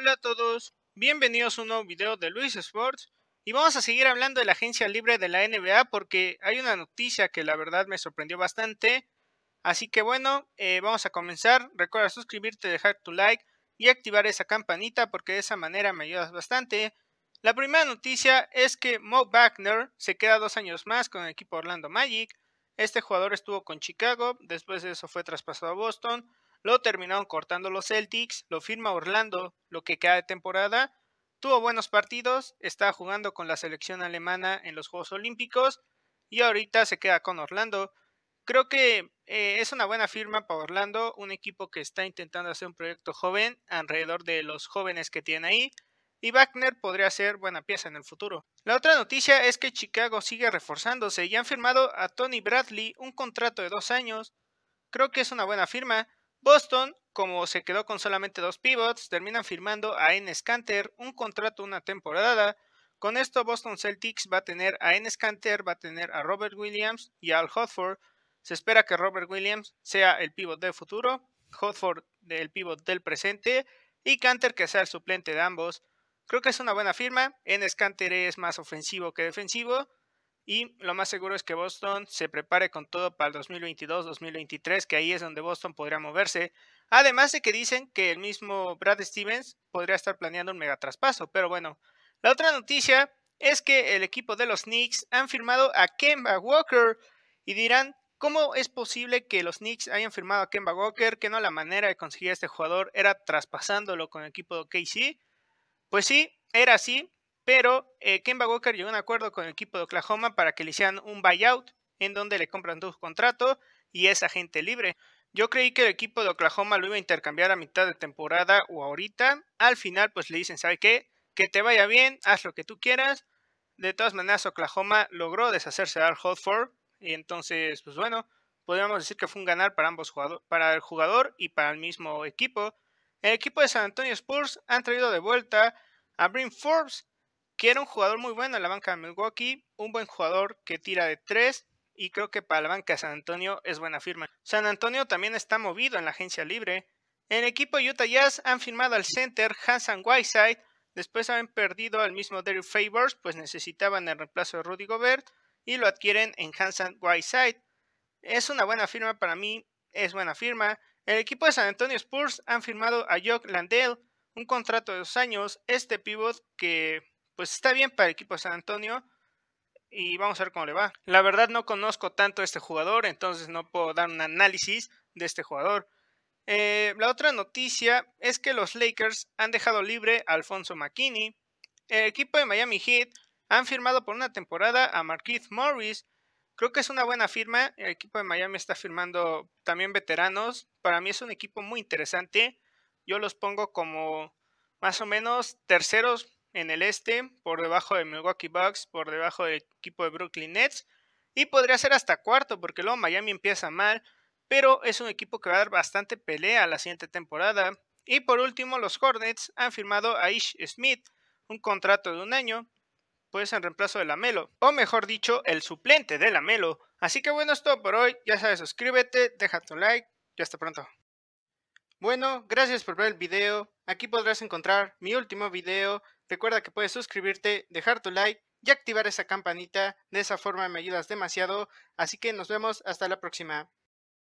Hola a todos, bienvenidos a un nuevo video de Luis Sports y vamos a seguir hablando de la agencia libre de la NBA porque hay una noticia que la verdad me sorprendió bastante. Así que bueno, eh, vamos a comenzar. Recuerda suscribirte, dejar tu like y activar esa campanita porque de esa manera me ayudas bastante. La primera noticia es que Mo Wagner se queda dos años más con el equipo Orlando Magic. Este jugador estuvo con Chicago, después de eso fue traspasado a Boston, lo terminaron cortando los Celtics, lo firma Orlando, lo que queda de temporada. Tuvo buenos partidos, está jugando con la selección alemana en los Juegos Olímpicos y ahorita se queda con Orlando. Creo que eh, es una buena firma para Orlando, un equipo que está intentando hacer un proyecto joven alrededor de los jóvenes que tiene ahí y Wagner podría ser buena pieza en el futuro. La otra noticia es que Chicago sigue reforzándose y han firmado a Tony Bradley un contrato de dos años. Creo que es una buena firma. Boston, como se quedó con solamente dos pivots, terminan firmando a Enes Kanter un contrato una temporada. Con esto Boston Celtics va a tener a Enes Kanter, va a tener a Robert Williams y a Al Hodford. Se espera que Robert Williams sea el pivot del futuro, Hodford el pivot del presente y Kanter que sea el suplente de ambos. Creo que es una buena firma. En Scanter es más ofensivo que defensivo. Y lo más seguro es que Boston se prepare con todo para el 2022-2023, que ahí es donde Boston podría moverse. Además de que dicen que el mismo Brad Stevens podría estar planeando un mega traspaso. Pero bueno, la otra noticia es que el equipo de los Knicks han firmado a Kemba Walker. Y dirán, ¿cómo es posible que los Knicks hayan firmado a Kemba Walker? Que no la manera de conseguir a este jugador era traspasándolo con el equipo de KC. Pues sí, era así, pero eh, Kemba Walker llegó a un acuerdo con el equipo de Oklahoma para que le hicieran un buyout en donde le compran su contrato y es agente libre. Yo creí que el equipo de Oklahoma lo iba a intercambiar a mitad de temporada o ahorita. Al final, pues le dicen, ¿sabe qué? Que te vaya bien, haz lo que tú quieras. De todas maneras, Oklahoma logró deshacerse de Al Holford. Y entonces, pues bueno, podríamos decir que fue un ganar para ambos jugadores, para el jugador y para el mismo equipo. El equipo de San Antonio Spurs han traído de vuelta a Brim Forbes, que era un jugador muy bueno en la banca de Milwaukee, un buen jugador que tira de tres y creo que para la banca San Antonio es buena firma. San Antonio también está movido en la agencia libre. En el equipo Utah Jazz han firmado al center Hansan Whiteside, después han perdido al mismo Derek Favors, pues necesitaban el reemplazo de Rudy Gobert y lo adquieren en Hansan Whiteside. Es una buena firma para mí, es buena firma. El equipo de San Antonio Spurs han firmado a Jock Landell un contrato de dos años. Este pivot que pues está bien para el equipo de San Antonio y vamos a ver cómo le va. La verdad no conozco tanto a este jugador, entonces no puedo dar un análisis de este jugador. Eh, la otra noticia es que los Lakers han dejado libre a Alfonso McKinney. El equipo de Miami Heat han firmado por una temporada a Marquise Morris, Creo que es una buena firma. El equipo de Miami está firmando también veteranos. Para mí es un equipo muy interesante. Yo los pongo como más o menos terceros en el este, por debajo de Milwaukee Bucks, por debajo del equipo de Brooklyn Nets. Y podría ser hasta cuarto, porque luego Miami empieza mal. Pero es un equipo que va a dar bastante pelea la siguiente temporada. Y por último, los Hornets han firmado a Ish Smith, un contrato de un año pues en reemplazo de la Melo, o mejor dicho, el suplente de la Melo. Así que bueno, es todo por hoy. Ya sabes, suscríbete, deja tu like y hasta pronto. Bueno, gracias por ver el video. Aquí podrás encontrar mi último video. Recuerda que puedes suscribirte, dejar tu like y activar esa campanita. De esa forma me ayudas demasiado. Así que nos vemos hasta la próxima.